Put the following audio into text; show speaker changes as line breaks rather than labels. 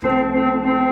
Música